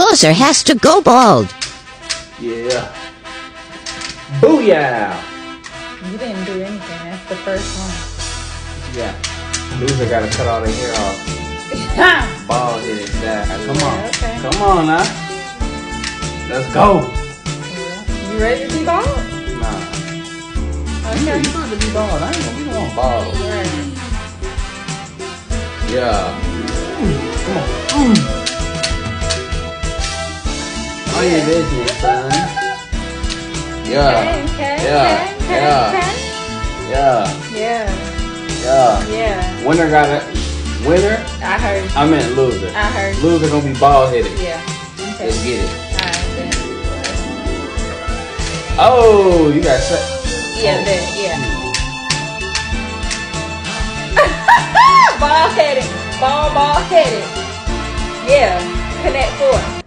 loser has to go bald. Yeah. Booyah! You didn't do anything. That's the first one. Yeah. Loser gotta cut all the hair off. Bald headed dad. Come on. Yeah, okay. Come on now. Let's go. You ready to be bald? Nah. Okay. You about to be bald. I ain't gonna be the one bald. Right. Yeah. Mm. Come on. Mm. On your business, son. Yeah. Yeah. Yeah. Yeah. Yeah. Yeah. Yeah. Winner got it. Winner? I heard. I meant loser. I heard. Loser gonna be bald headed. Yeah. Okay. Let's get it. Alright. Oh, you got set. Yeah, oh. then, yeah. Hmm. ball headed. Ball, ball headed. Yeah. Connect four.